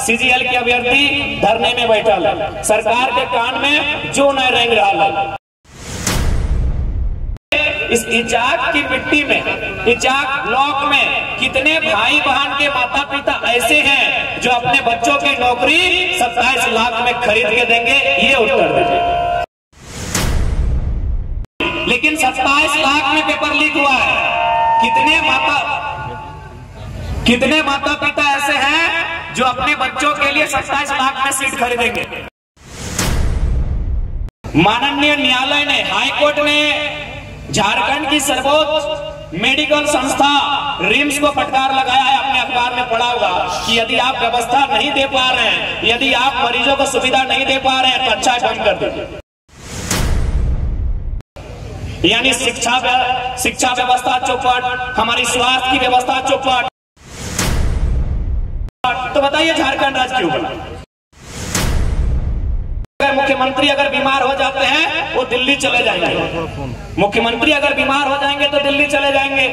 CGL के अभ्यर्थी धरने में बैठल। है सरकार के कान में जो न रेंग रहा इस इजाक की मिट्टी में, इजाक ब्लॉक में कितने भाई बहन के माता पिता ऐसे हैं जो अपने बच्चों की नौकरी 27 लाख में खरीद के देंगे, ये उत्तर दीजिए लेकिन 27 लाख में पेपर लीक हुआ है। कितने माता कितने माता पिता ऐसे हैं जो अपने बच्चों के लिए 27 लाख में सीट खरीदेंगे। माननीय न्यायालय ने हाई कोर्ट ने झारखंड की सर्वोच्च मेडिकल संस्था रिम्स को फटकार लगाया है, अपने अखबार में पढ़ा होगा कि यदि आप व्यवस्था नहीं दे पा रहे हैं, यदि आप मरीजों को सुविधा नहीं दे पा रहे हैं तो अच्छा बंद कर दीजिए यानी शिक्षा शिक्षा व्यवस्था चौपट, हमारी स्वास्थ्य की व्यवस्था चौपट बताइए झारखंड राज्य क्यों बना? अगर मुख्यमंत्री अगर बीमार हो जाते हैं वो दिल्ली चले जाएँगे। मुख्यमंत्री अगर बीमार हो जाएँगे तो दिल्ली चले जाएँगे।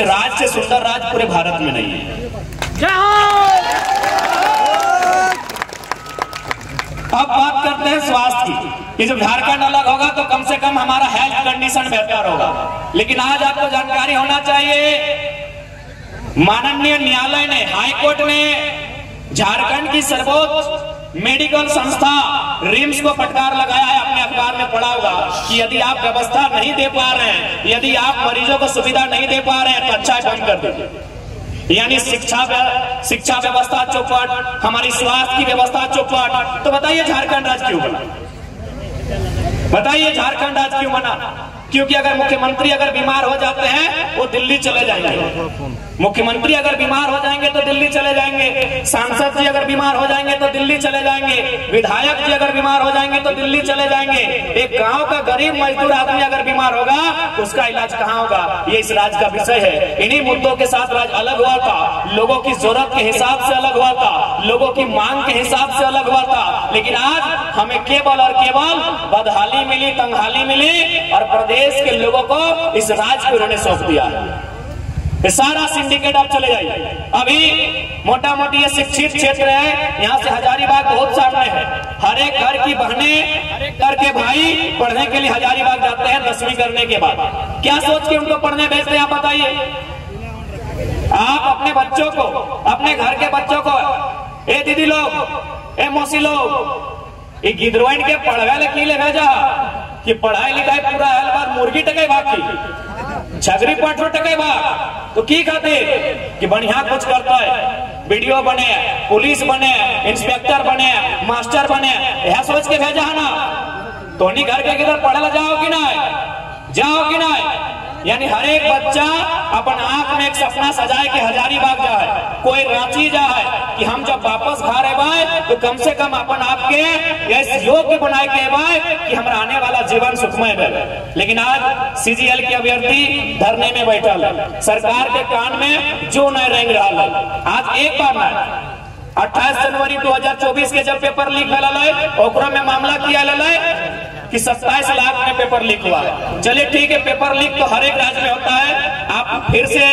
राज्य से सुंदर राज्य पूरे भारत में नहीं है। अब बात करते हैं स्वास्थ्य की। ये जब झारखंड अलग होगा तो कम से कम हमारा हेल्थ कंडीशन बेहतर होगा। लेकिन आज आपको जानकारी होना चाहिए माननीय न्यायालय ने, हाईकोर्ट ने झारखंड की सर्वोच्च मेडिकल संस्था रिम्स को फटकार लगाया है, अपने अखबार में पढ़ा होगा कि यदि आप व्यवस्था नहीं दे पा रहे हैं, यदि आप मरीजों को सुविधा नहीं दे पा रहे हैं तो अच्छा बंद कर दीजिए। यानी शिक्षा शिक्षा व्यवस्था चौपट, हमारी स्वास्थ्य की व्यवस्था चौपट तो बताइए झारखंड राज्य क्यों बना? बताइए झारखंड राज्य क्यों बना? क्योंकि अगर मुख्यमंत्री अगर बीमार हो जाते हैं, वो दिल्ली चले जाएँगे। मुख्यमंत्री अगर बीमार हो जाएँगे तो दिल्ली चले जाएँगे। सांसद जी अगर बीमार हो जाएँगे तो दिल्ली चले जाएँगे। विधायक जी अगर बीमार हो जाएँगे तो दिल्ली चले जाएँगे। एक गाँव का गरीब मजदूर आदमी अगर बीमार होगा तो उसका इलाज कहाँ होगा? ये इस राज्य का विषय है। इन्हीं मुद्दों के साथ राज्य अलग हुआ था। लोगों की ज़रूरत के हिसाब से अलग हुआ था। लोगों की मांग के हिसाब से अलग हुआ था। लेकिन आज हमें केवल और केवल बदहाली मिली, तंगहाली मिली और प्रदेश के लोगों को इस राज्य को उन्होंने सौंप दिया सारा सिंडिकेट आप चले जाइए। अभी मोटा मोटी ये शिक्षित क्षेत्र है, यहाँ से हजारीबाग बहुत सामने है। हर एक घर की बहने, घर के भाई पढ़ने के लिए हजारीबाग जाते हैं दसवीं करने के बाद। क्या सोच के उनको पढ़ने भेजते हैं, आप बताइए। आप अपने बच्चों को, अपने घर के बच्चों को, ए दीदी लोग, ए मौसी लोग ये गिदरोइन के पढ़वे लिखीले भेजा कि पढ़ाई लिखाई पूरा हल बार मुर्गी टके बाकी छगरी पाठो टके बा तो की खातिर कि बढ़िया कुछ करता है। वीडियो बने, पुलिस बने, इंस्पेक्टर बने, मास्टर बने, यह सोच के भेजा है ना? तो नहीं घर के किधर पढ़े जाओ कि ना जाओ कि ना यानी हर एक बच्चा अपन आँख में एक सपना सजाए के हजारीबाग जा है। कोई रांची जा है कि हम जब वापस घर तो कम से कम अपन आपके ऐसे योग्य बनाए के बाय कि हमारा आने वाला जीवन सुखमय बने लेकिन आज सीजीएल के अभ्यर्थी धरने में बैठल। है सरकार के कान में जो न रेंग रहा। है आज एक बार ना अट्ठाईस जनवरी 2024 के जब पेपर लीक ओकरा में मामला किया कि 27 लाख में पेपर लीक हुआ। है चलिए ठीक है, पेपर लीक तो हर एक राज्य में होता है। आप फिर से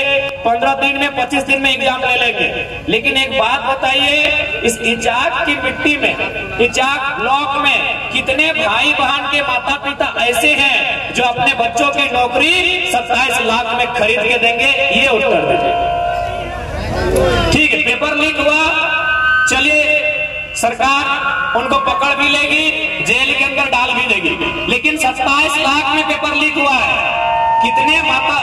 15 दिन में 25 दिन में एग्ज़ाम ले लेंगे। लेकिन एक बात बताइए इस इजाक की मिट्टी में इजाक ब्लॉक में कितने भाई बहन के माता पिता ऐसे हैं जो अपने बच्चों की नौकरी 27 लाख में खरीद के देंगे, ये उत्तर दीजिए ठीक है, पेपर लीक हुआ, चलिए, सरकार उनको पकड़ भी लेगी, जेल के अंदर डाल भी देगी। लेकिन 27 लाख में पेपर लीक हुआ है, कितने माता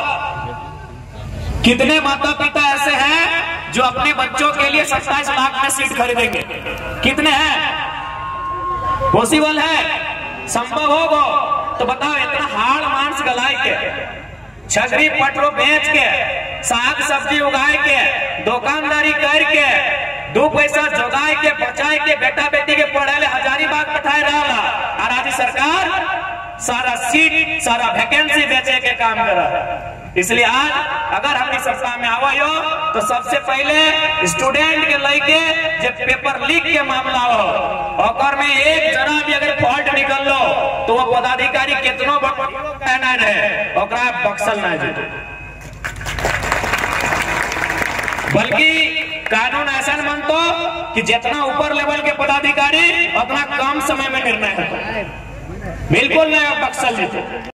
कितने माता पिता ऐसे हैं जो अपने बच्चों के लिए 27 लाख में सीट खरीदेंगे। कितने हैं? पॉसिबल है? संभव होगो। तो बताओ, इतना हाड़ मांस गलाए के छगरी पटरो बेच के, साग सब्ज़ी उगाए के, दुकानदारी करके दो पैसा जोगाए के, बचाए के बेटा बेटी के पढ़े हजारीबाग पठाए रहा और आज सरकार सारा सीट, सारा वैकेंसी बेचे के काम कर इसलिए आज अगर हमारी सत्ता में आवा हो तो सबसे पहले स्टूडेंट के लेके जब पेपर लीक के मामला हो, और में एक जरा भी अगर फॉल्ट निकल लो तो वो पदाधिकारी कितनो कहना है बक्सल ना बल्कि कानून ऐसा मानतो कि जितना ऊपर लेवल के पदाधिकारी, उतना कम समय में निर्णय होता बिल्कुल नया बक्सल लेते